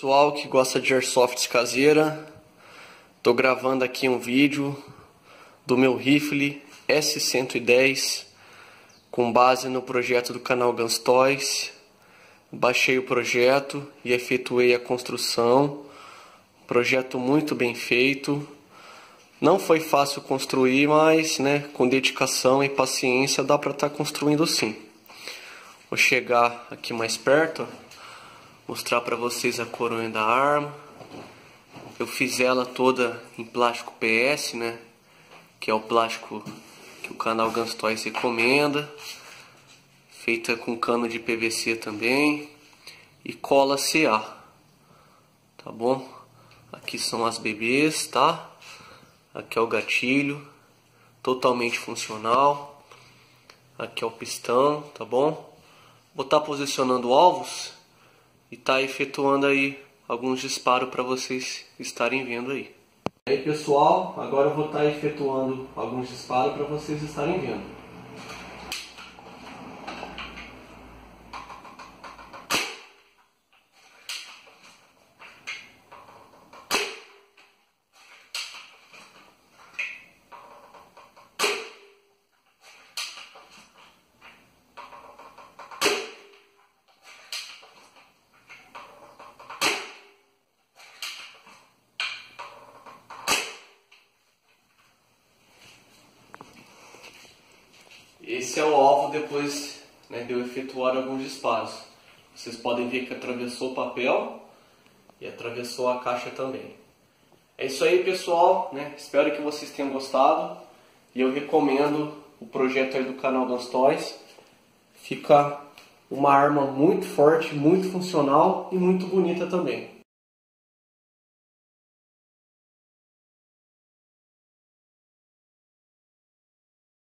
Pessoal que gosta de airsoft caseira, tô gravando aqui um vídeo do meu rifle S110 com base no projeto do canal Guns Toys. Baixei o projeto e efetuei a construção. Projeto muito bem feito. Não foi fácil construir, mas né, com dedicação e paciência dá para estar tá construindo sim. Vou chegar aqui mais perto mostrar para vocês a coronha da arma. Eu fiz ela toda em plástico PS, né? Que é o plástico que o canal Guns Toys recomenda. Feita com cano de PVC também. E cola CA. Tá bom? Aqui são as bebês, tá? Aqui é o gatilho. Totalmente funcional. Aqui é o pistão, tá bom? Vou estar tá posicionando alvos e tá efetuando aí alguns disparos para vocês estarem vendo aí. E aí pessoal, agora eu vou estar tá efetuando alguns disparos para vocês estarem vendo. Esse é o alvo depois né, de eu efetuar alguns disparos. Vocês podem ver que atravessou o papel e atravessou a caixa também. É isso aí pessoal, né? espero que vocês tenham gostado e eu recomendo o projeto aí do canal das Toys. Fica uma arma muito forte, muito funcional e muito bonita também.